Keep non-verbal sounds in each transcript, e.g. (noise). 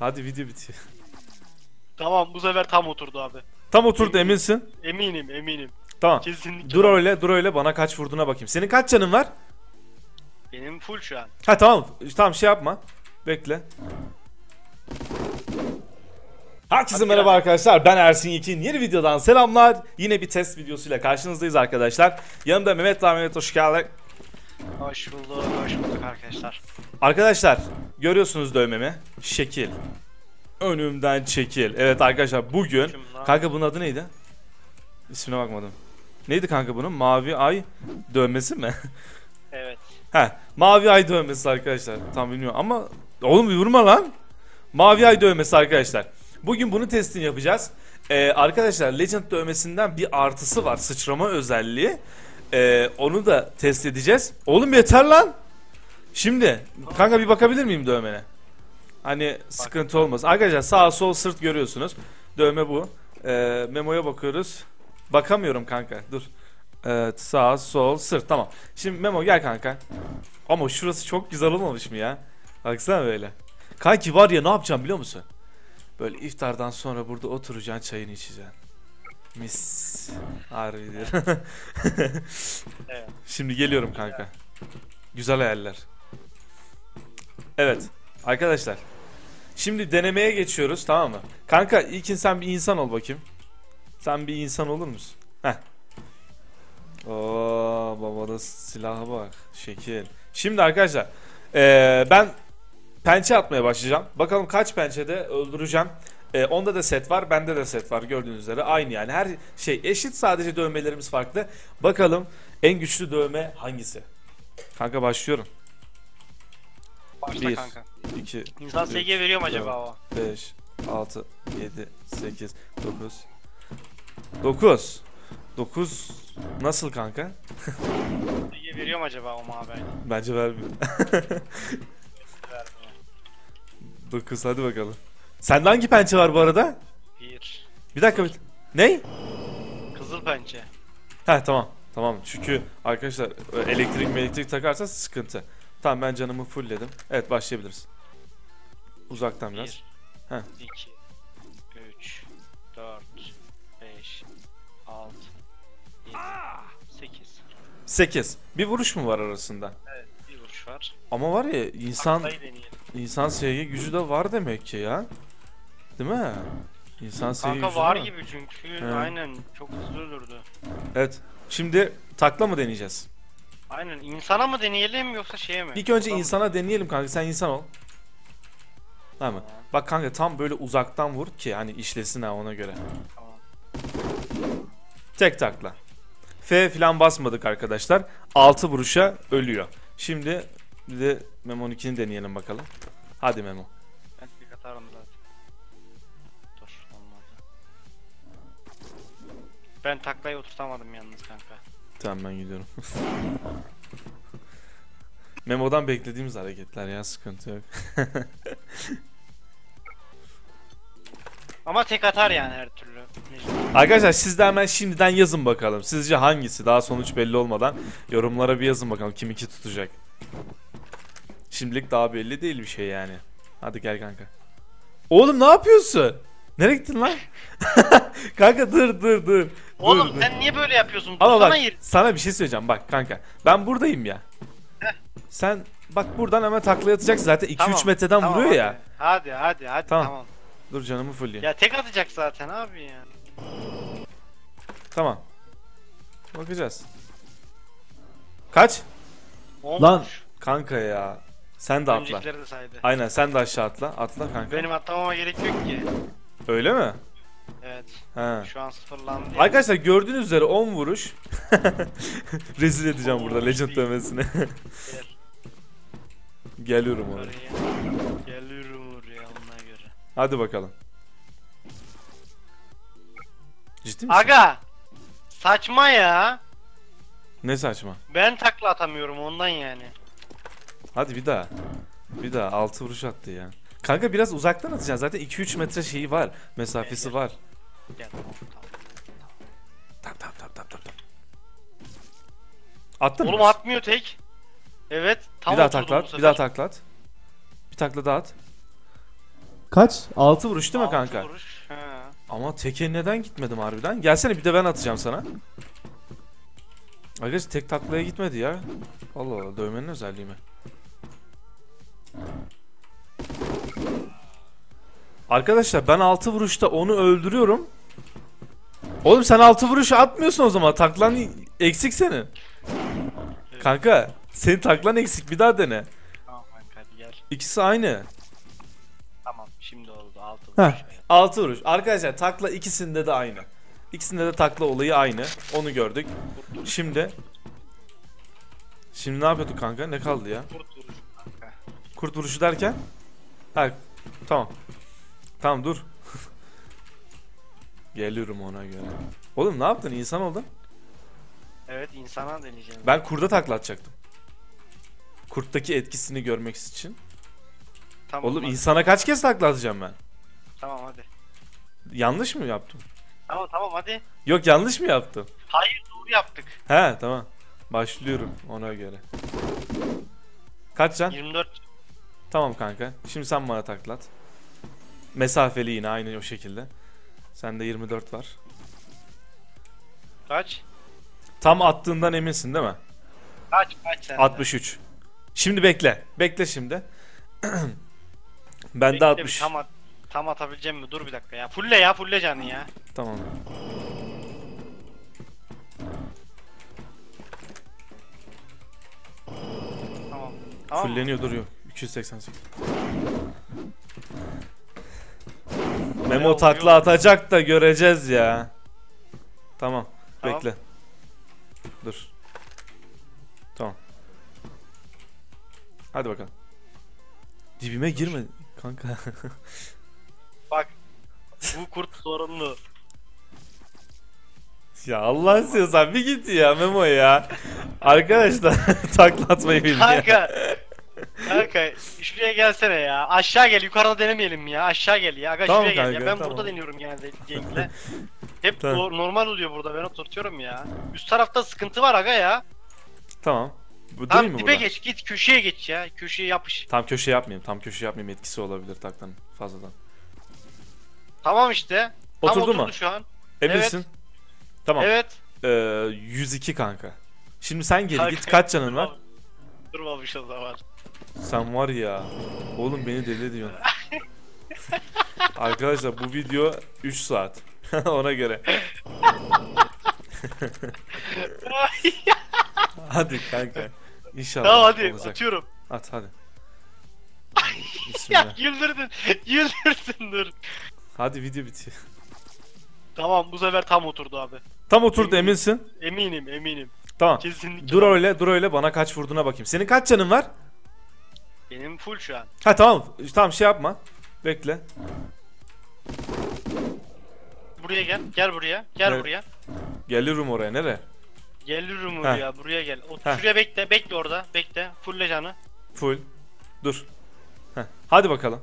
Hadi video bitiyor. (laughs) Tamam bu sefer tam oturdu abi. Tam oturdu eminsin. Eminim eminim. Tamam. Kesinlikle. Dur öyle dur öyle bana kaç vurduğuna bakayım. Senin kaç canın var? Benim full şu an. Ha tamam. Tamam şey yapma. Bekle. Herkese merhaba arkadaşlar. Ben Ersin Yekin. Yeni videodan selamlar. Yine bir test videosuyla karşınızdayız arkadaşlar. Yanımda Mehmet var. Mehmet hoş geldin. Hoş bulduk, hoş bulduk arkadaşlar. Arkadaşlar görüyorsunuz dövmemi. Şekil. Önümden çekil. Evet arkadaşlar bugün kanka bunun adı neydi? İsmine bakmadım. Neydi kanka bunun? Mavi ay dövmesi mi? (laughs) Evet. He, mavi ay dövmesi arkadaşlar. Tam bilmiyorum ama oğlum bir vurma lan. Mavi ay dövmesi arkadaşlar. Bugün bunu testini yapacağız. Ee, arkadaşlar Legend dövmesinden bir artısı var. Sıçrama özelliği. Ee, onu da test edeceğiz. Oğlum yeter lan. Şimdi kanka bir bakabilir miyim dövmene? Hani sıkıntı olmaz. Arkadaşlar sağ sol sırt görüyorsunuz. Dövme bu. Ee, memoya bakıyoruz. Bakamıyorum kanka. Dur. Evet sağ sol sırt tamam. Şimdi Memo gel kanka. Ama şurası çok güzel olmamış mı ya? Baksana böyle. Kanki var ya ne yapacağım biliyor musun? Böyle iftardan sonra burada oturacaksın çayını içeceksin. Mis. Harbidir. Evet. (laughs) Şimdi geliyorum kanka. Güzel hayaller. Evet. Arkadaşlar. Şimdi denemeye geçiyoruz tamam mı? Kanka ilkin sen bir insan ol bakayım. Sen bir insan olur musun? Heh. Oo babada silaha bak. Şekil. Şimdi arkadaşlar. eee, ben pençe atmaya başlayacağım. Bakalım kaç pençede öldüreceğim. Eee, onda da set var. Bende de set var. Gördüğünüz üzere. Aynı yani. Her şey eşit. Sadece dövmelerimiz farklı. Bakalım en güçlü dövme hangisi? Kanka başlıyorum. Başla Bir. kanka. 2, İnsan SG veriyor mu acaba o? 5, 6, 7, 8, 9. 9. 9 nasıl kanka? SG veriyor mu acaba o mavi? Bence. Vermiyor. 9 hadi bakalım. Sende hangi pençe var bu arada? Bir. Bir dakika bir... Ney? Kızıl pençe. Heh tamam. Tamam çünkü arkadaşlar e, elektrik elektrik takarsa sıkıntı. Tamam ben canımı fullledim. Evet başlayabiliriz. Uzaktan biraz. Bir. Heh. iki, Üç. Dört. Beş. Altı. Yedi. Sekiz. 8. Bir vuruş mu var arasında? Evet. Bir vuruş var. Ama var ya insan insan SG gücü de var demek ki ya. Değil mi? İnsan gücü Kanka var gibi çünkü He. aynen çok hızlı öldürdü. Evet. Şimdi takla mı deneyeceğiz? Aynen insana mı deneyelim yoksa şeye mi? İlk önce Ulan- insana deneyelim kanka. Sen insan ol. Tamam mı? Bak kanka tam böyle uzaktan vur ki hani işlesin ha ona göre. tamam. Tek takla. F falan basmadık arkadaşlar. 6 vuruşa ölüyor. Şimdi bir de Memo 2'ni deneyelim bakalım. Hadi Memo. Ben tek atarım zaten. Ben taklayı oturtamadım yalnız kanka. Tamam ben gidiyorum. (laughs) Memo'dan beklediğimiz hareketler ya sıkıntı yok. (laughs) Ama tek atar yani her türlü. Arkadaşlar siz de hemen şimdiden yazın bakalım. Sizce hangisi? Daha sonuç belli olmadan yorumlara bir yazın bakalım kim iki tutacak. Şimdilik daha belli değil bir şey yani. Hadi gel kanka. Oğlum ne yapıyorsun? Nereye gittin lan? (laughs) kanka dur dur dur. Oğlum dur, dur. sen niye böyle yapıyorsun? Ama bak yer. sana bir şey söyleyeceğim bak kanka. Ben buradayım ya. Sen bak buradan hemen takla atacaksın zaten 2-3 Tamam, metreden tamam, vuruyor hadi. ya. Hadi hadi hadi Tamam. tamam. Dur canımı fulleyeyim. Ya tek atacak zaten abi ya. Tamam. Bakacağız. Kaç? On Lan. vuruş. Kanka ya. Sen de atla. Öncekileri de saydı. Aynen sen de aşağı atla. Atla kanka. Benim atlamama gerek yok ki. Öyle mi? Evet. He. Şu an sıfırlandı. Arkadaşlar gördüğünüz üzere 10 vuruş. (laughs) Rezil edeceğim burada Legend dövmesini. Gel. Geliyorum. Oraya. Geliyorum oraya ona göre. Hadi bakalım. Ciddi misin? Aga! Saçma ya. Ne saçma. Ben takla atamıyorum ondan yani. Hadi bir daha. Bir daha 6 vuruş attı ya. Kanka biraz uzaktan atacaksın. Zaten 2-3 metre şeyi var. Mesafesi Gel, var. Gel. Tamam. Tap tap tap. tap. Attın Oğlum mı? atmıyor tek. Evet. Tam bir daha oturdu takla bu at. Bir daha takla at. Bir takla daha at. Kaç? 6 vuruş değil mi Altı kanka? Vuruş. He. Ama teke neden gitmedim harbiden? Gelsene bir de ben atacağım sana. Arkadaş tek taklaya gitmedi ya. Allah Allah dövmenin özelliği mi? Arkadaşlar ben 6 vuruşta onu öldürüyorum. Oğlum sen 6 vuruş atmıyorsun o zaman. Taklan eksik senin. Kanka senin taklan eksik bir daha dene. Tamam kanka hadi gel. İkisi aynı. Tamam şimdi oldu. Altı vuruş. Heh. Evet. 6 vuruş. Arkadaşlar takla ikisinde de aynı. İkisinde de takla olayı aynı. Onu gördük. Şimdi Şimdi ne yapıyorduk kanka? Ne kaldı ya? Kurt vuruşu kanka. Kurt vuruşu derken? Ha tamam. Tamam dur. (laughs) Geliyorum ona göre. Oğlum ne yaptın? İnsan oldun. Evet insana deneyeceğim. Ben kurda takla atacaktım. Kurttaki etkisini görmek için. Tamam, Oğlum hadi. insana kaç kez takla atacağım ben? Tamam hadi. Yanlış mı yaptım? Tamam tamam hadi. Yok yanlış mı yaptım? Hayır doğru yaptık. He tamam. Başlıyorum ona göre. Kaç can? 24. Tamam kanka. Şimdi sen bana taklat. Mesafeli yine aynı o şekilde. Sende 24 var. Kaç? Tam attığından eminsin değil mi? Kaç kaç sen? 63. Şimdi bekle. Bekle şimdi. (clears throat) ben de Bekle bir 60. Tam, at, tam atabileceğim mi? Dur bir dakika ya. Fulle ya fulle canı ya. Tamam. Tamam. Tamam? Fulleniyor duruyor. 288. Memo takla atacak da göreceğiz ya. Tamam. Tamam. Bekle. Dur. Tamam. Hadi bakalım. Dibime girme kanka. (laughs) Bak. Bu kurt sorunlu. ya Allah istiyorsan bir git ya Memo ya. Arkadaşlar (laughs) takla atmayı bilmiyor. Kanka. Kanka şuraya gelsene ya. Aşağı gel yukarıda denemeyelim ya. Aşağı gel ya. Aga Tamam şuraya gel kanka, ya. Ben tamam. burada deniyorum genelde (laughs) Cenk'le. Hep Tamam. do- normal oluyor burada. Ben oturtuyorum ya. Üst tarafta sıkıntı var aga ya. Tamam. Bu durayım Tam mı dibe burada? geç git köşeye geç ya. Köşeye yapış. Tam köşe yapmayayım. Tam köşe yapmayayım. Etkisi olabilir taklanın fazladan. Tamam işte. Tam Oturdu mu? şu an. Eminsin? Tamam. Evet. Ee, 102 kanka. Şimdi sen geri Kanka, git. Kaç canın var? Durmamış o zaman. Sen var ya. Oğlum beni deli ediyorsun. (laughs) Arkadaşlar bu video 3 saat. (laughs) Ona göre. (laughs) hadi kanka. İnşallah tamam hadi olacak. atıyorum. At hadi. Ya Bismillah. güldürdün. Güldürdün dur. Hadi video bitiyor. Tamam bu sefer tam oturdu abi. Tam oturdu eminsin. Eminim eminim. Tamam. Kesinlikle. Dur öyle dur öyle bana kaç vurduğuna bakayım. Senin kaç canın var? Benim full şu an. Ha tamam. Tamam şey yapma. Bekle. Buraya gel. Gel buraya. Gel Evet. buraya. Gelirim oraya. Nereye? Gelirim Heh. buraya. Buraya gel. O, şuraya bekle. Bekle orada. Bekle. Fulle canı. Full. Dur. Heh. Hadi bakalım.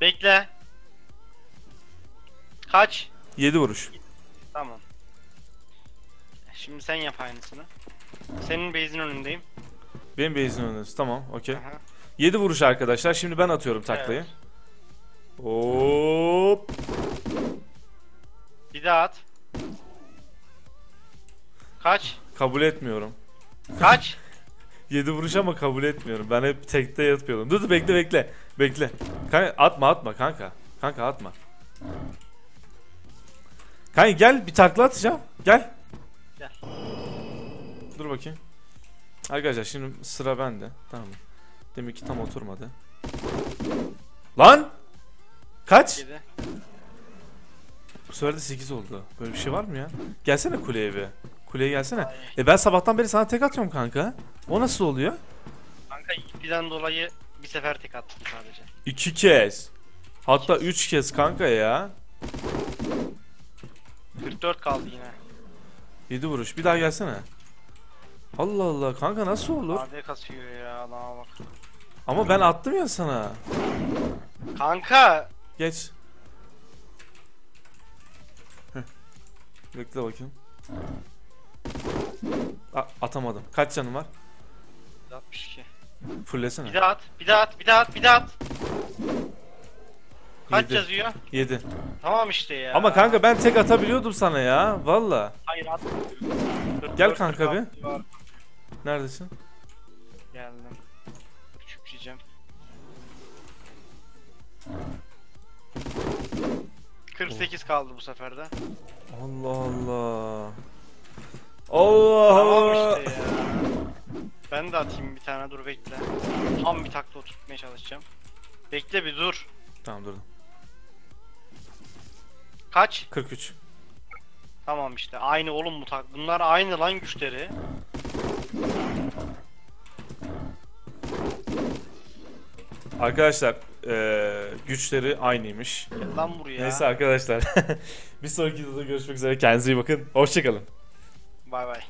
Bekle. Kaç? 7 vuruş. Tamam. Şimdi sen yap aynısını. Senin base'in önündeyim. Benim base'in önündesin. Tamam. Okey. Aha. 7 vuruş arkadaşlar. Şimdi ben atıyorum taklayı. Evet. Hop. Bir daha at. Kaç? Kabul etmiyorum. Kaç? (laughs) 7 vuruş ama kabul etmiyorum. Ben hep tekte yapıyordum. Dur dur bekle bekle. Bekle. Kanka atma atma kanka. Kanka atma. Kanka gel bir takla atacağım. Gel. Gel. Dur bakayım. Arkadaşlar şimdi sıra bende. Tamam. Demek ki tam oturmadı. Lan! Kaç? Bu sefer de 8 oldu. Böyle bir şey var mı ya? Gelsene kuleye bir. Kuleye gelsene. E ben sabahtan beri sana tek atıyorum kanka. O nasıl oluyor? Kanka birden dolayı bir sefer tek attım sadece. İki kez. Hatta üç kez kanka ya. 44 kaldı yine. 7 vuruş. Bir daha gelsene. Allah Allah kanka nasıl olur? AD kasıyor ya Allah'a bak. Ama ben attım ya sana. Kanka Geç. Heh. Bekle bakayım. A- atamadım. Kaç canım var? 62. Fullesene. Bir daha at, bir daha at, bir daha at, bir daha at. Kaç Yedi. yazıyor? 7. Tamam işte ya. Ama kanka ben tek atabiliyordum sana ya. Valla. Hayır at. Gel kanka bir. Neredesin? Geldim. Dur Küçüleceğim. 48 kaldı bu sefer de. Allah Allah. Allah Tamam Allah. işte ya. Ben de atayım bir tane dur bekle. Tam bir takla oturtmaya çalışacağım. Bekle bir dur. Tamam durdum. Kaç? 43. Tamam işte aynı oğlum bu tak. Bunlar aynı lan güçleri. Arkadaşlar eee, güçleri aynıymış. Gel lan buraya. Neyse arkadaşlar. (laughs) bir sonraki videoda görüşmek üzere. Kendinize iyi bakın. Hoşçakalın. Bay bay.